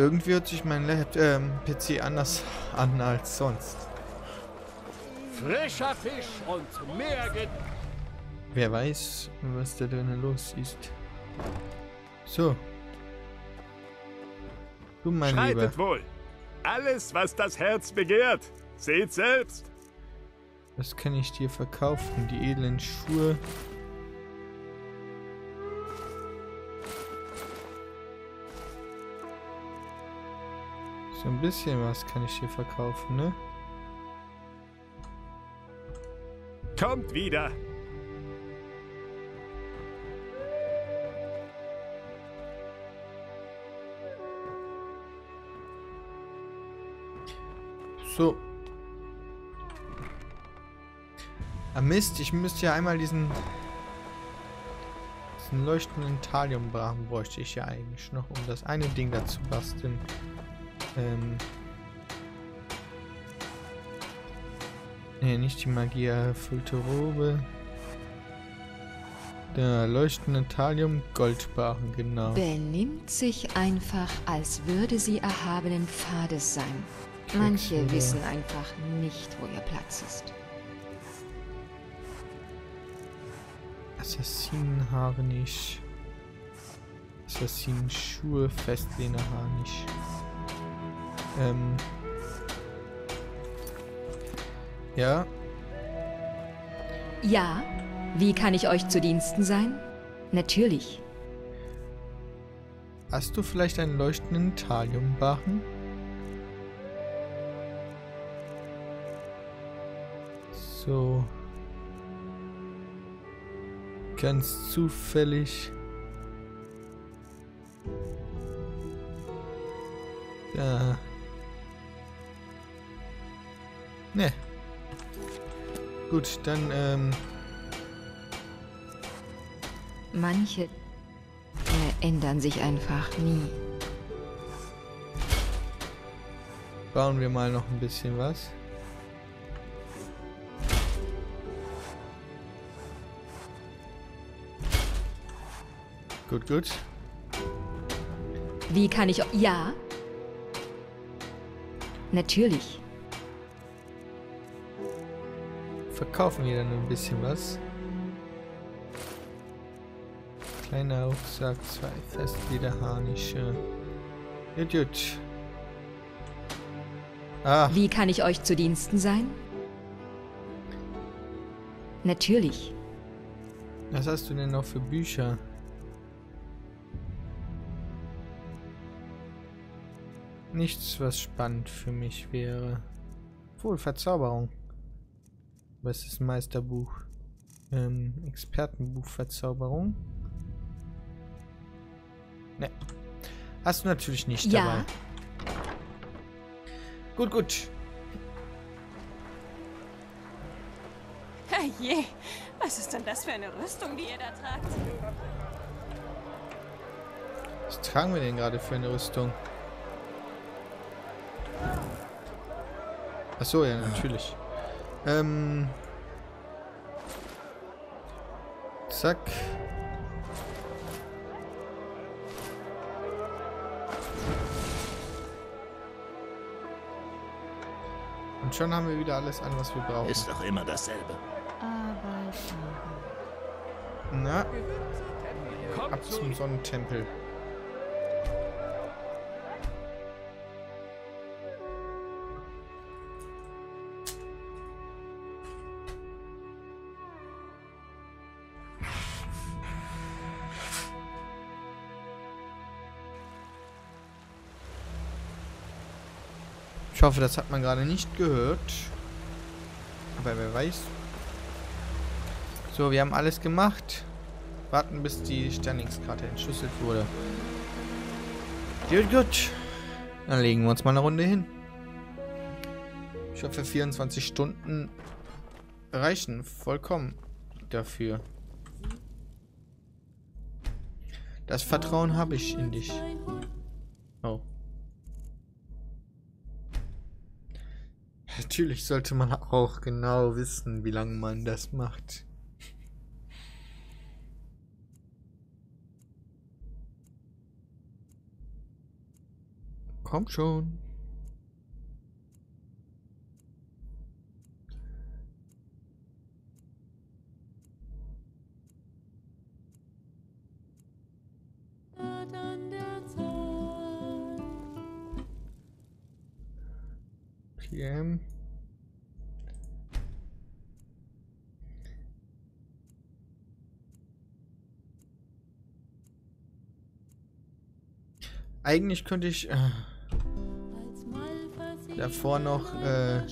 Irgendwie hört sich mein ähm, PC anders an als sonst. Frischer Fisch und mehr Wer weiß, was da drinnen los ist. So. Du, mein Schreitet Lieber. wohl. Alles, was das Herz begehrt. Seht selbst. Was kann ich dir verkaufen? Die edlen Schuhe. So ein bisschen was kann ich dir verkaufen, ne? Kommt wieder. So. Ah Mist, ich müsste ja einmal diesen diesen leuchtenden Thalliumbrachen bräuchte ich ja eigentlich noch, um das eine Ding dazu basteln. Ähm. Nee, nicht die Magie erfüllte Robe. Der leuchtende Thallium Goldbarren, genau. Benimmt sich einfach, als würde sie erhabenen Pfades sein. Manche Quecksilber. wissen einfach nicht, wo ihr Platz ist. Assassinenhaare nicht. Assassinenschuhe, Festlehnerhaar nicht. Ähm. Ja, Ja, wie kann ich euch zu Diensten sein? Natürlich. hast du vielleicht einen leuchtenden Thalliumbarren? So. Ganz zufällig. Da. Gut, dann, ähm, Manche äh, ändern sich einfach nie. bauen wir mal noch ein bisschen was. Gut, gut. Wie kann ich... Ja? Natürlich. Verkaufen wir dann ein bisschen was. Kleiner Rucksack, zwei Festlederharnische. Gut, gut. Ah, Wie kann ich euch zu Diensten sein? Natürlich. was hast du denn noch für Bücher? Nichts, was spannend für mich wäre. Wohl Verzauberung. Was ist Meisterbuch? Ähm, Expertenbuch Verzauberung. Ne. Hast du natürlich nicht Ja. dabei. Gut, gut. Herrje, was ist denn das für eine Rüstung, die ihr da tragt? Was tragen wir denn gerade für eine Rüstung? Ach so, ja, natürlich. Ähm. Zack. Und schon haben wir wieder alles an, was wir brauchen. Ist doch immer dasselbe. Na, Kommt ab zu zum Sonnentempel. Ich hoffe, das hat man gerade nicht gehört. Aber wer weiß. So, wir haben alles gemacht. Warten, bis die Sterningskarte entschlüsselt wurde. Gut, gut. Dann legen wir uns mal eine Runde hin. Ich hoffe, 24 Stunden reichen vollkommen dafür. Das Vertrauen habe ich in dich. Oh. Natürlich sollte man auch genau wissen, wie lange man das macht. Kommt schon. PM. Eigentlich könnte ich äh, davor noch äh,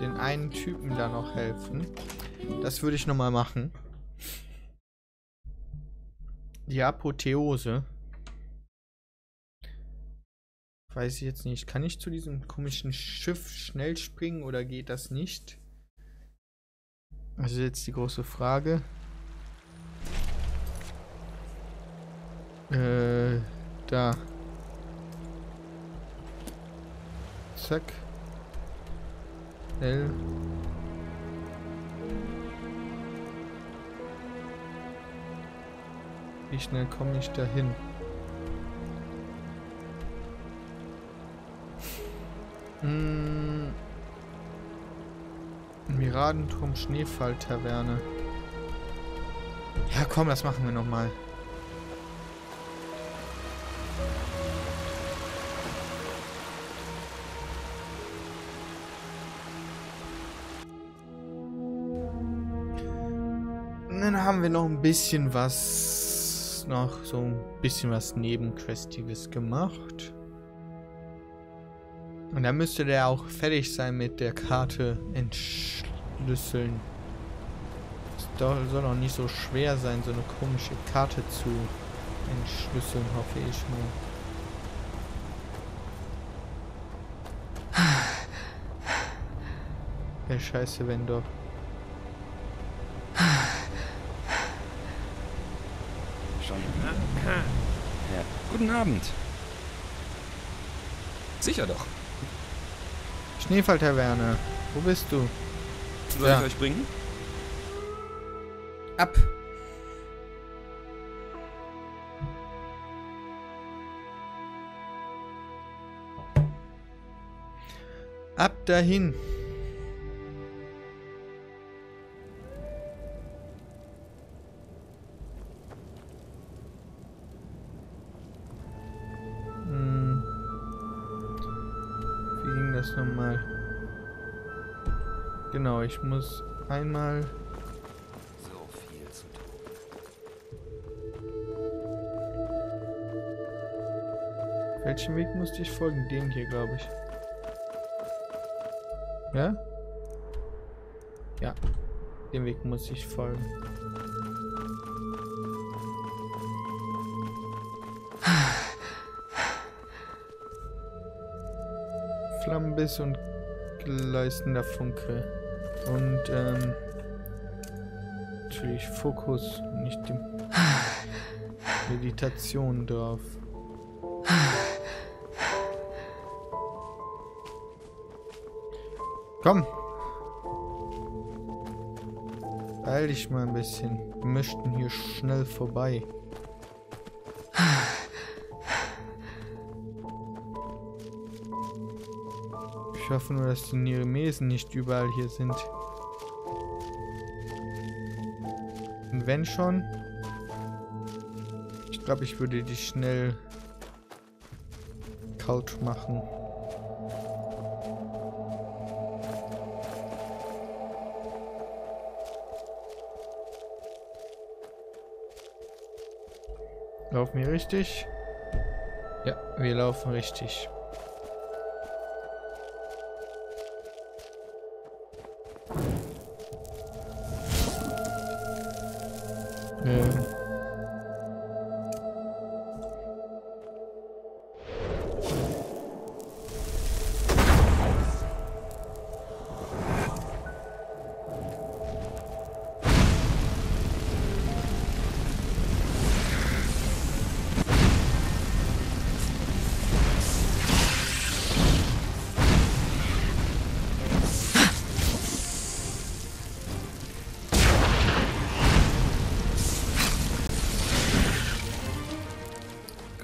den einen Typen da noch helfen. Das würde ich nochmal machen. Die Apotheose. Weiß ich jetzt nicht. Kann ich zu diesem komischen Schiff schnell springen oder geht das nicht? Also jetzt die große Frage. Äh, da. Zack. L. Wie schnell komme ich dahin? Hm. Miradenturm Schneefall-Taverne. Ja, komm, das machen wir nochmal. Dann haben wir noch ein bisschen was, noch so ein bisschen was Nebenquestiges gemacht. Und dann müsste der auch fertig sein mit der Karte entschlüsseln. Es soll doch nicht so schwer sein, so eine komische Karte zu entschlüsseln, hoffe ich nur. Ja, scheiße, wenn doch. Schon. Ja. Guten Abend. Sicher doch. Schneefalltaverne. Wo bist du? Soll Ja. ich euch bringen? Ab. Ab dahin. Ich muss einmal So viel zu tun. Welchen Weg musste ich folgen? Dem hier, glaube ich. Ja? Ja. Dem Weg muss ich folgen. Flammenbiss und gleißender Funke. Und, ähm, natürlich Fokus, nicht die Meditation drauf. Komm. Beeil dich mal ein bisschen. Wir möchten hier schnell vorbei. Ich hoffe nur, dass die Niremesen nicht überall hier sind. Und wenn schon... Ich glaube, ich würde die schnell kalt machen. Laufen wir richtig? Ja, wir laufen richtig. Ähm.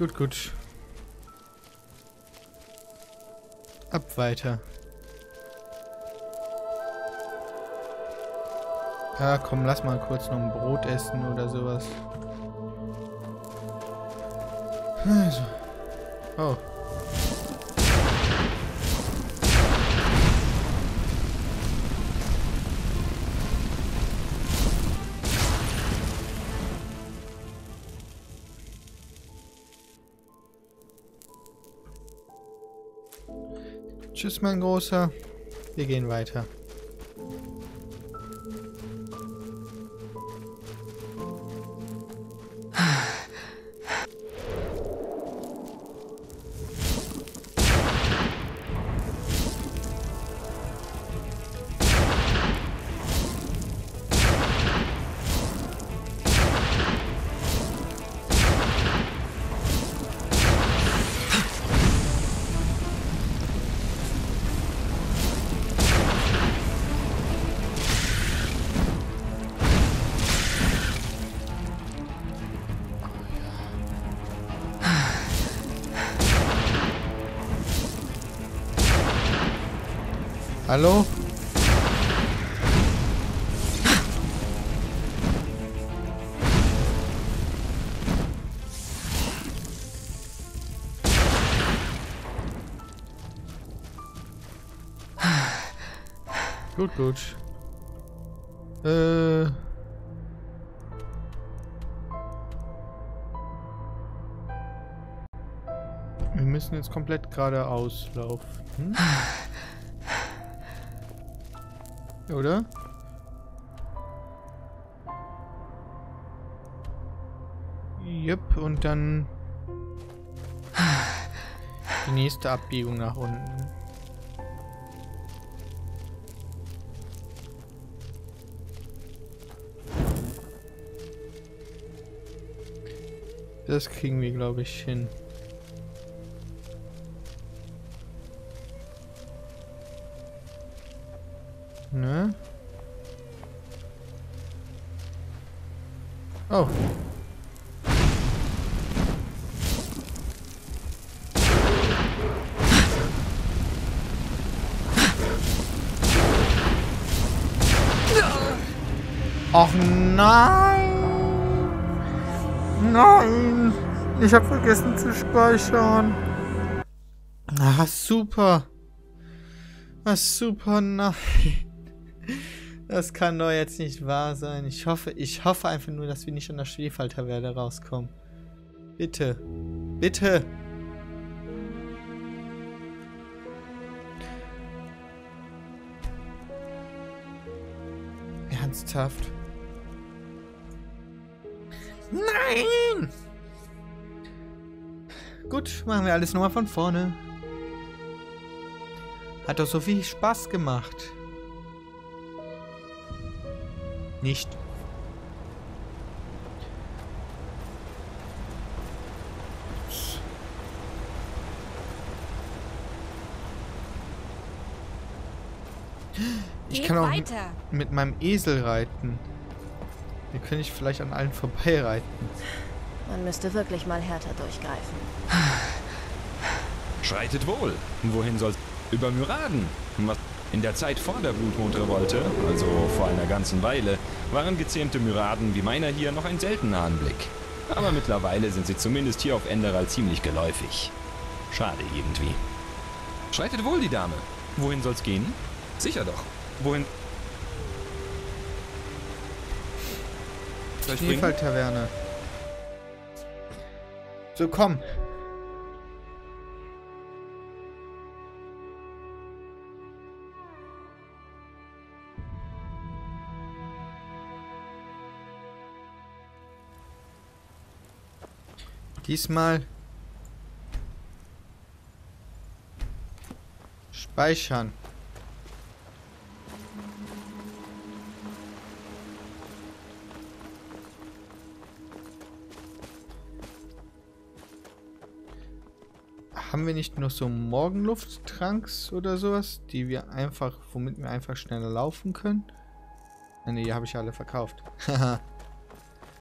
Gut, gut. Ab weiter. Ja, komm, lass mal kurz noch ein Brot essen oder sowas. Also. Oh. Tschüss, mein Großer. Wir gehen weiter. Hallo? Gut, gut. Äh. Wir müssen jetzt komplett geradeaus laufen. Oder? Jupp, und dann die nächste Abbiegung nach unten. Das kriegen wir, glaube ich, hin. Ach nein! Nein! Ich habe vergessen zu speichern. Ah, super. Ah, super, nein. Das kann doch jetzt nicht wahr sein. Ich hoffe, ich hoffe einfach nur, dass wir nicht an der Schneefalltaverne rauskommen. Bitte. Bitte. Ernsthaft? Nein! Gut, machen wir alles nochmal von vorne. Hat doch so viel Spaß gemacht. Nicht. Ich Geht kann auch weiter. mit meinem Esel reiten. Dann könnte ich vielleicht an allen vorbeireiten. Man müsste wirklich mal härter durchgreifen. Schreitet wohl. Wohin soll's? Über Myraden. Was in der Zeit vor der Blutmondrevolte, also vor einer ganzen Weile, waren gezähmte Myraden wie meiner hier noch ein seltener Anblick. Aber mittlerweile sind sie zumindest hier auf Enderal ziemlich geläufig. Schade irgendwie. Schreitet wohl, die Dame. Wohin soll's gehen? Sicher doch. Wohin? Soll ich bringen? Schneefalltaverne. So, komm. Diesmal speichern. Haben wir nicht noch so Morgenlufttranks oder sowas, die wir einfach, womit wir einfach schneller laufen können? Nee, die habe ich alle verkauft. Haha.